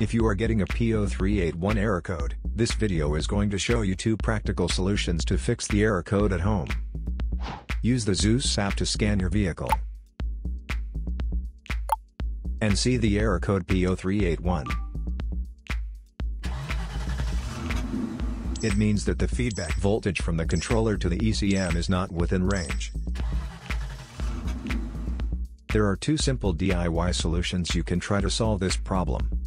If you are getting a P0381 error code, this video is going to show you two practical solutions to fix the error code at home. Use the ZUS app to scan your vehicle and see the error code P0381. It means that the feedback voltage from the controller to the ECM is not within range. There are two simple DIY solutions you can try to solve this problem.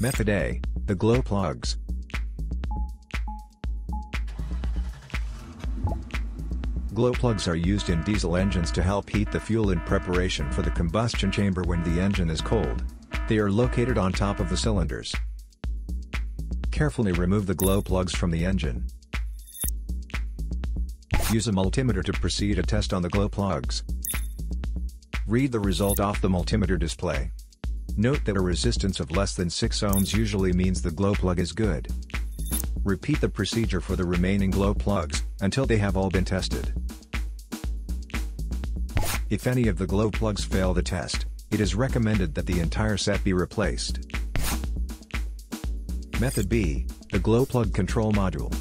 Method A, the glow plugs. Glow plugs are used in diesel engines to help heat the fuel in preparation for the combustion chamber when the engine is cold. They are located on top of the cylinders. Carefully remove the glow plugs from the engine. Use a multimeter to proceed a test on the glow plugs. Read the result off the multimeter display. Note that a resistance of less than 6 ohms usually means the glow plug is good. Repeat the procedure for the remaining glow plugs, until they have all been tested. If any of the glow plugs fail the test, it is recommended that the entire set be replaced. Method B, the glow plug control module.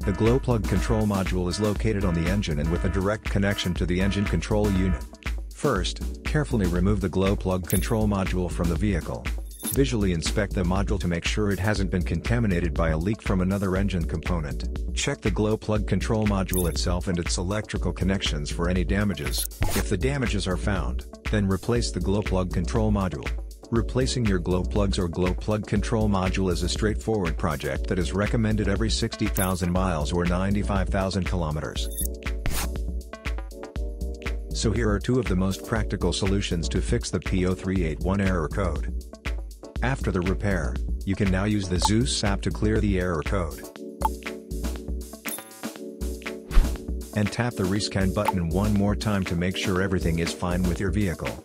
The glow plug control module is located on the engine and with a direct connection to the engine control unit. First, carefully remove the glow plug control module from the vehicle. Visually inspect the module to make sure it hasn't been contaminated by a leak from another engine component. Check the glow plug control module itself and its electrical connections for any damages. If the damages are found, then replace the glow plug control module. Replacing your glow plugs or glow plug control module is a straightforward project that is recommended every 60,000 miles or 95,000 kilometers. So here are two of the most practical solutions to fix the P0381 error code. After the repair, you can now use the ZUS app to clear the error code. And tap the rescan button one more time to make sure everything is fine with your vehicle.